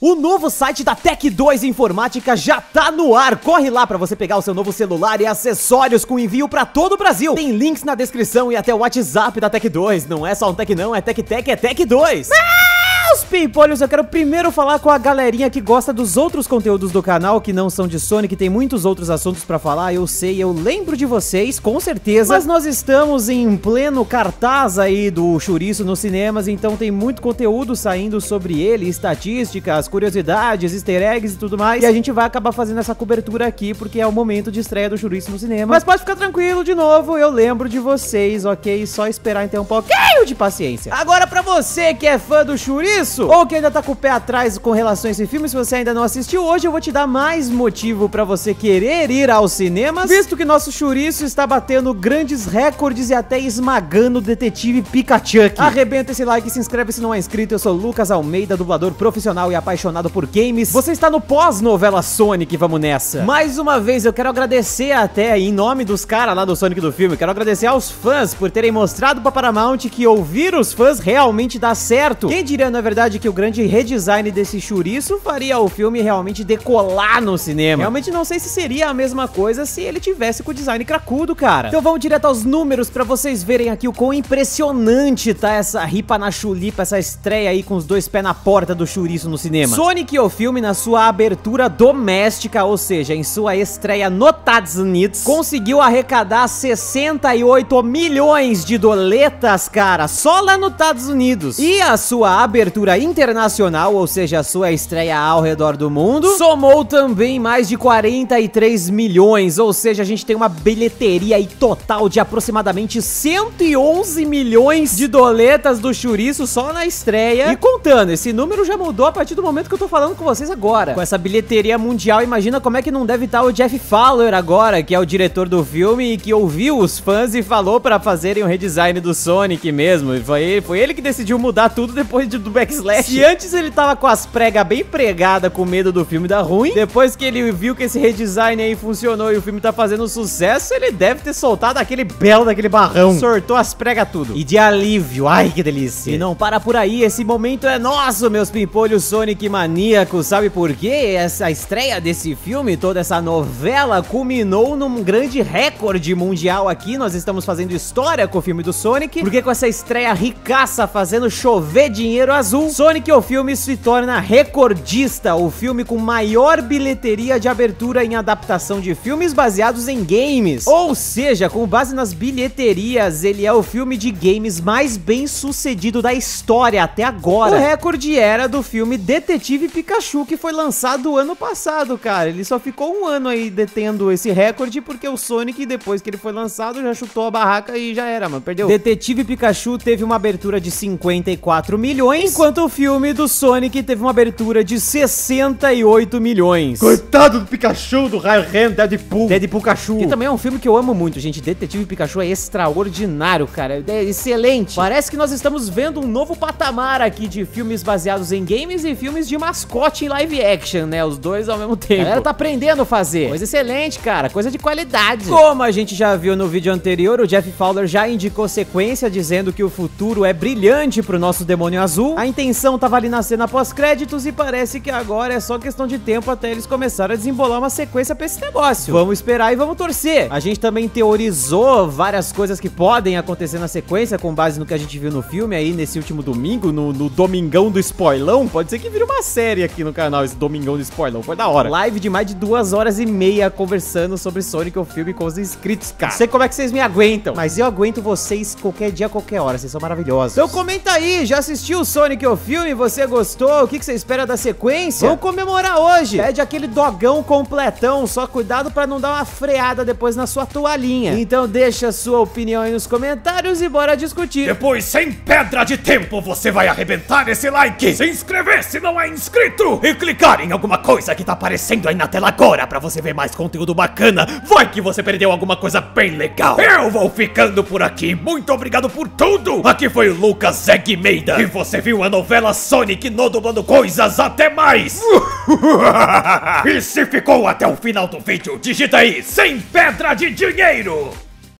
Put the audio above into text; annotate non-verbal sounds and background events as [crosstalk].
O novo site da Tech2 Informática já tá no ar. Corre lá para você pegar o seu novo celular e acessórios com envio para todo o Brasil. Tem links na descrição e até o WhatsApp da Tech2. Não é só um Tech não, é Tech Tech, é Tech2. Meus pimpolhos, eu quero primeiro falar com a galerinha que gosta dos outros conteúdos do canal, que não são de Sonic, tem muitos outros assuntos pra falar, eu sei, eu lembro de vocês, com certeza. Mas nós estamos em pleno cartaz aí do Chouriço nos cinemas, então tem muito conteúdo saindo sobre ele, estatísticas, curiosidades, easter eggs e tudo mais. E a gente vai acabar fazendo essa cobertura aqui, porque é o momento de estreia do Chouriço no cinema. Mas pode ficar tranquilo, de novo, eu lembro de vocês, ok? Só esperar então um pouquinho de paciência. Agora pra você que é fã do Chouriço, isso? Ou que ainda tá com o pé atrás com relação a esse filme, se você ainda não assistiu, hoje eu vou te dar mais motivo pra você querer ir aos cinemas, visto que nosso chouriço está batendo grandes recordes e até esmagando o detetive Pikachu. Arrebenta esse like, se inscreve se não é inscrito, eu sou Lucas Almeida, dublador profissional e apaixonado por games. Você está no pós-novela Sonic, vamos nessa. Mais uma vez, eu quero agradecer até, em nome dos caras lá do Sonic do filme, quero agradecer aos fãs por terem mostrado pra Paramount que ouvir os fãs realmente dá certo. Quem diria, na verdade, que o grande redesign desse chouriço faria o filme realmente decolar no cinema. Realmente não sei se seria a mesma coisa se ele tivesse com o design cracudo, cara. Então vamos direto aos números pra vocês verem aqui o quão impressionante tá essa ripa na chulipa, essa estreia aí com os dois pés na porta do chouriço no cinema. Sonic, o filme, na sua abertura doméstica, ou seja, em sua estreia nos Estados Unidos, conseguiu arrecadar 68 milhões de doletas, cara, só lá nos Estados Unidos. E a sua abertura abertura internacional, ou seja, a sua estreia ao redor do mundo, somou também mais de 43 milhões, ou seja, a gente tem uma bilheteria aí total de aproximadamente 111 milhões de doletas do chouriço só na estreia. E contando, esse número já mudou a partir do momento que eu tô falando com vocês agora. Com essa bilheteria mundial, imagina como é que não deve estar o Jeff Fowler agora, que é o diretor do filme e que ouviu os fãs e falou para fazerem o redesign do Sonic mesmo. Foi ele, foi ele que decidiu mudar tudo depois de, do back backslash. Se antes ele tava com as pregas bem pregadas com medo do filme dar ruim, depois que ele viu que esse redesign aí funcionou e o filme tá fazendo sucesso, ele deve ter soltado aquele belo daquele barrão. Sortou as pregas tudo. E de alívio, ai que delícia. E não para por aí, esse momento é nosso, meus pimpolhos Sonic maníacos. Sabe por quê? Essa estreia desse filme, toda essa novela, culminou num grande recorde mundial aqui. Nós estamos fazendo história com o filme do Sonic, porque com essa estreia ricaça fazendo chover dinheiro azul, azul, Sonic o filme se torna recordista, o filme com maior bilheteria de abertura em adaptação de filmes baseados em games. Ou seja, com base nas bilheterias, ele é o filme de games mais bem sucedido da história até agora. O recorde era do filme Detetive Pikachu, que foi lançado ano passado, cara. Ele só ficou um ano aí detendo esse recorde, porque o Sonic, depois que ele foi lançado, já chutou a barraca e já era, mano. Perdeu. Detetive Pikachu teve uma abertura de 54 milhões, enquanto Enquanto o filme do Sonic teve uma abertura de 68 milhões. Coitado do Pikachu, do Ren, Deadpool. Deadpool Pikachu. Que também é um filme que eu amo muito, gente. Detetive Pikachu é extraordinário, cara. É excelente. Parece que nós estamos vendo um novo patamar aqui de filmes baseados em games e filmes de mascote em live action, né? Os dois ao mesmo tempo. A galera tá aprendendo a fazer. Coisa excelente, cara. Coisa de qualidade. Como a gente já viu no vídeo anterior, o Jeff Fowler já indicou sequência dizendo que o futuro é brilhante pro nosso demônio azul. A intenção tava ali na cena pós-créditos e parece que agora é só questão de tempo até eles começarem a desembolar uma sequência pra esse negócio. Vamos esperar e vamos torcer. A gente também teorizou várias coisas que podem acontecer na sequência com base no que a gente viu no filme aí nesse último domingo, no, no Domingão do Spoilão. Pode ser que vire uma série aqui no canal, esse Domingão do Spoilão. Foi da hora. Live de mais de duas horas e meia conversando sobre Sonic, o filme com os inscritos, cara. Não sei como é que vocês me aguentam, mas eu aguento vocês qualquer dia, qualquer hora. Vocês são maravilhosos. Então comenta aí, já assistiu o Sonic o filme, você gostou? O que, que você espera da sequência? Vamos comemorar hoje. Pede aquele dogão completão, só cuidado pra não dar uma freada depois na sua toalhinha. Então deixa sua opinião aí nos comentários e bora discutir. Depois, sem pedra de tempo, você vai arrebentar esse like, se inscrever se não é inscrito e clicar em alguma coisa que tá aparecendo aí na tela agora pra você ver mais conteúdo bacana. Vai que você perdeu alguma coisa bem legal. Eu vou ficando por aqui. Muito obrigado por tudo. Aqui foi o Lucas Meida e você viu a novela Sonic no Dublando Coisas. Até mais! [laughs] e se ficou até o final do vídeo, digita aí, sem pedra de dinheiro!